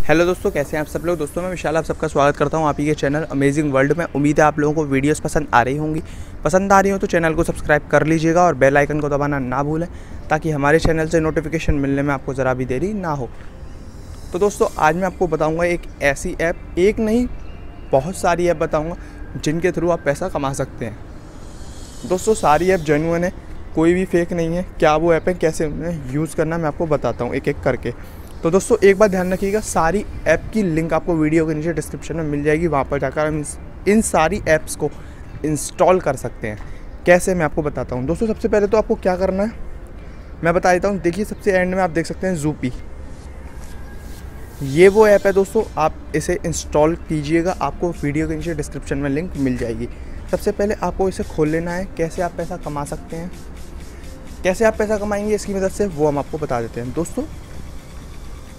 Hello दोस्तों, कैसे हैं आप सब लोग? दोस्तों, मैं विशाल आप सबका स्वागत करता हूँ आप ही के चैनल अमेजिंग वर्ल्ड में। उम्मीद है आप लोगों को वीडियोस पसंद आ रही होंगी। पसंद आ रही हो तो चैनल को सब्सक्राइब कर लीजिएगा और बेल आइकन को दबाना ना भूलें, ताकि हमारे चैनल से नोटिफिकेशन मिलने में आपको ज़रा भी देरी ना हो। तो दोस्तों, आज मैं आपको बताऊँगा एक ऐसी ऐप, एक नहीं, बहुत सारी ऐप बताऊँगा, जिनके थ्रू आप पैसा कमा सकते हैं। दोस्तों, सारी ऐप जेनुअन है, कोई भी फेक नहीं है। क्या वो ऐप है? कैसे उन्हें यूज़ करना मैं आपको बताता हूँ एक एक करके। तो दोस्तों, एक बात ध्यान रखिएगा, सारी ऐप की लिंक आपको वीडियो के नीचे डिस्क्रिप्शन में मिल जाएगी। वहाँ पर जाकर हम इन सारी ऐप्स को इंस्टॉल कर सकते हैं। कैसे मैं आपको बताता हूँ। दोस्तों, सबसे पहले तो आपको क्या करना है? मैं बता देता हूँ। देखिए, सबसे एंड में आप देख सकते हैं जूपी ये वो ऐप है दोस्तों, आप इसे इंस्टॉल कीजिएगा, आपको वीडियो के नीचे डिस्क्रिप्शन में लिंक मिल जाएगी। सबसे पहले आपको इसे खोल लेना है। कैसे आप पैसा कमा सकते हैं? कैसे आप पैसा कमाएँगे? इसकी मदद से वो हम आपको बता देते हैं। दोस्तों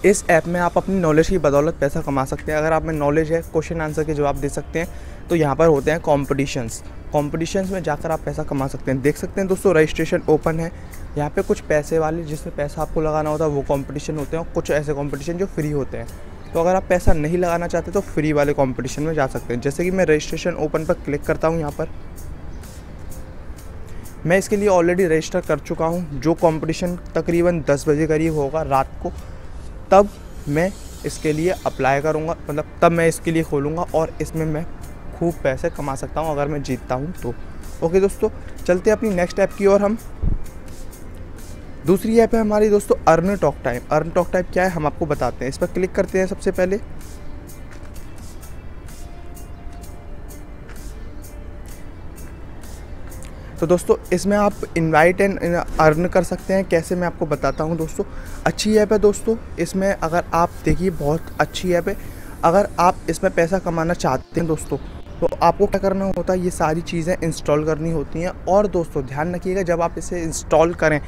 इस ऐप में आप अपनी नॉलेज की बदौलत पैसा कमा सकते हैं। अगर आप में नॉलेज है क्वेश्चन आंसर के जवाब दे सकते हैं तो यहाँ पर होते हैं कॉम्पिटिशन्स कॉम्पिटिशन्स में जाकर आप पैसा कमा सकते हैं। देख सकते हैं दोस्तों रजिस्ट्रेशन ओपन है। यहाँ पे कुछ पैसे वाले जिसमें पैसा आपको लगाना होता है, वो कंपटीशन होते हैं। और कुछ ऐसे कंपटीशन जो फ्री होते हैं। तो अगर आप पैसा नहीं लगाना चाहते तो फ्री वाले कंपटीशन में जा सकते हैं। जैसे कि मैं रजिस्ट्रेशन ओपन पर क्लिक करता हूँ यहाँ पर। मैं इसके लिए ऑलरेडी रजिस्टर कर चुका हूँ। जो कंपटीशन तकरीबन 10 बजे करीब होगा रात को। तब मैं इसके लिए अप्लाई करूँगा मतलब तब मैं इसके लिए खोलूँगा और इसमें मैं खूब पैसे कमा सकता हूँ अगर मैं जीतता हूँ तो। ओके दोस्तों, चलते हैं अपनी नेक्स्ट ऐप की ओर हम। दूसरी ऐप है हमारी दोस्तों earn talk time earn talk time क्या है, हम आपको बताते हैं। इस पर क्लिक करते हैं सबसे पहले। तो दोस्तों, इसमें आप इनवाइट एंड अर्न कर सकते हैं। कैसे मैं आपको बताता हूँ दोस्तों, अच्छी ऐप है दोस्तों, इसमें अगर आप, देखिए, बहुत अच्छी ऐप है। अगर आप इसमें पैसा कमाना चाहते हैं दोस्तों तो आपको क्या करना होता है, ये सारी चीज़ें इंस्टॉल करनी होती हैं। और दोस्तों, ध्यान रखिएगा, जब आप इसे इंस्टॉल करें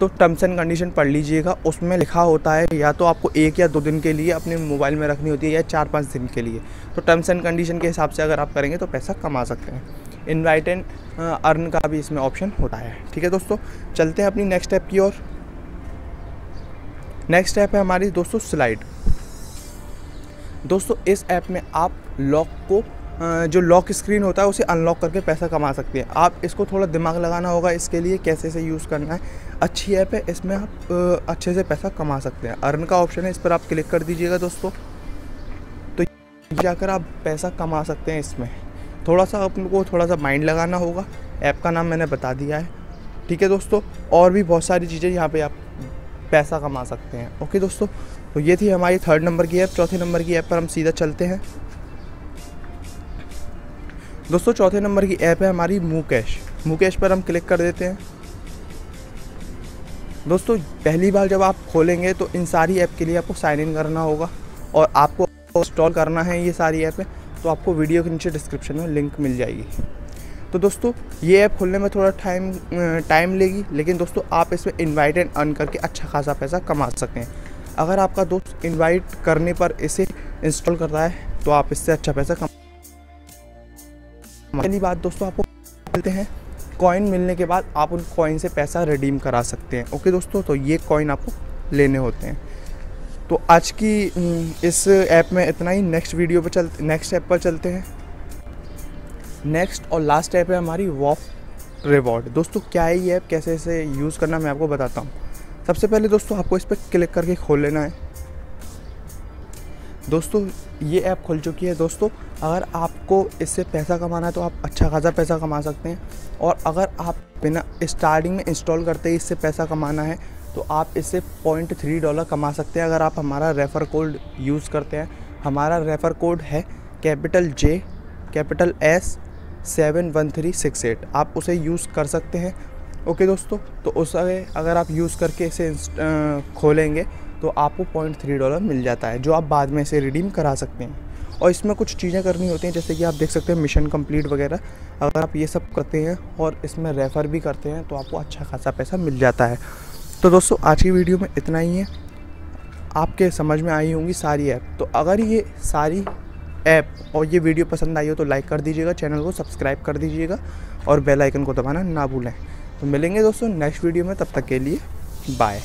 तो टर्म्स एंड कंडीशन पढ़ लीजिएगा। उसमें लिखा होता है, या तो आपको एक या दो दिन के लिए अपने मोबाइल में रखनी होती है, या चार पाँच दिन के लिए। तो टर्म्स एंड कंडीशन के हिसाब से अगर आप करेंगे तो पैसा कमा सकते हैं। इनवाइट एंड अर्न का भी इसमें ऑप्शन होता है। ठीक है दोस्तों? चलते हैं अपनी नेक्स्ट ऐप की ओर। नेक्स्ट ऐप है हमारी दोस्तों स्लाइड दोस्तों, इस ऐप में आप लॉक को जो लॉक स्क्रीन होता है, उसे अनलॉक करके पैसा कमा सकते हैं। आप इसको थोड़ा दिमाग लगाना होगा, इसके लिए कैसे इसे यूज़ करना है। अच्छी ऐप है, इसमें आप अच्छे से पैसा कमा सकते हैं। अर्न का ऑप्शन है, इस पर आप क्लिक कर दीजिएगा दोस्तों। तो जाकर आप पैसा कमा सकते हैं इसमें। थोड़ा सा अपन को थोड़ा सा माइंड लगाना होगा। ऐप का नाम मैंने बता दिया है। ठीक है दोस्तों? और भी बहुत सारी चीज़ें यहाँ पे आप पैसा कमा सकते हैं। ओके दोस्तों? तो ये थी हमारी थर्ड नंबर की ऐप चौथे नंबर की ऐप पर हम सीधा चलते हैं। दोस्तों, चौथे नंबर की ऐप है हमारी मुकेश मुकेश पर हम क्लिक कर देते हैं। दोस्तों, पहली बार जब आप खोलेंगे तो इन सारी ऐप के लिए आपको साइन इन करना होगा। और आपको इंस्टॉल करना है ये सारी ऐप तो आपको वीडियो के नीचे डिस्क्रिप्शन में लिंक मिल जाएगी। तो दोस्तों, ये ऐप खोलने में थोड़ा टाइम टाइम लेगी, लेकिन दोस्तों, आप इसमें इनवाइट एंड अर्न करके अच्छा खासा पैसा कमा सकते हैं। अगर आपका दोस्त इनवाइट करने पर इसे इंस्टॉल कर रहा है तो आप इससे अच्छा पैसा कमा पहली बात दोस्तों, आपको मिलते हैं। कॉइन मिलने के बाद आप उन कॉइन से पैसा रिडीम करा सकते हैं। ओके दोस्तों तो ये कॉइन आपको लेने होते हैं। तो आज की इस ऐप में इतना ही। नेक्स्ट वीडियो पर चलते नेक्स्ट ऐप पर चलते हैं। नेक्स्ट और लास्ट ऐप है हमारी वॉफ रिवॉर्ड दोस्तों, क्या है ये ऐप? कैसे इसे यूज़ करना मैं आपको बताता हूँ। सबसे पहले दोस्तों, आपको इस पर क्लिक करके खोल लेना है। दोस्तों, ये ऐप खुल चुकी है। दोस्तों, अगर आपको इससे पैसा कमाना है तो आप अच्छा खासा पैसा कमा सकते हैं। और अगर आप बिना स्टार्टिंग में इंस्टॉल करते ही इससे पैसा कमाना है तो आप इससे पॉइंट थ्री डॉलर कमा सकते हैं। अगर आप हमारा रेफ़र कोड यूज़ करते हैं, हमारा रेफ़र कोड है capital J capital S seven one three six eight आप उसे यूज़ कर सकते हैं। ओके दोस्तों तो उस अगर आप यूज़ करके इसे खोलेंगे तो आपको पॉइंट थ्री डॉलर मिल जाता है, जो आप बाद में इसे रिडीम करा सकते हैं। और इसमें कुछ चीज़ें करनी होती हैं, जैसे कि आप देख सकते हैं मिशन कंप्लीट वगैरह। अगर आप ये सब करते हैं और इसमें रेफ़र भी करते हैं तो आपको अच्छा खासा पैसा मिल जाता है। तो दोस्तों, आज की वीडियो में इतना ही है। आपके समझ में आई होंगी सारी ऐप। तो अगर ये सारी ऐप और ये वीडियो पसंद आई हो तो लाइक कर दीजिएगा, चैनल को सब्सक्राइब कर दीजिएगा और बेल आइकन को दबाना ना भूलें। तो मिलेंगे दोस्तों नेक्स्ट वीडियो में, तब तक के लिए बाय।